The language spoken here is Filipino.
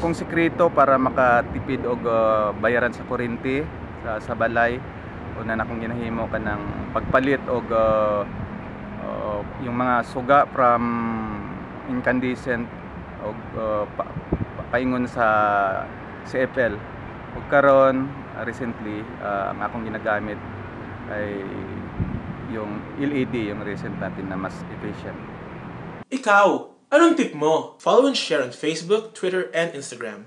kung sikreto para makatipid og uh, bayaran sa kuryente sa, sa balay una na akong ginahimo ka ng pagpalit og uh, uh, yung mga suga from incandescent og uh, pa, pa, paingon sa CFL ug karon uh, recently uh, ang akong ginagamit ay yung LED yung recent natin na mas efficient. Ikaw, anong tip mo? Follow and share on Facebook, Twitter, and Instagram.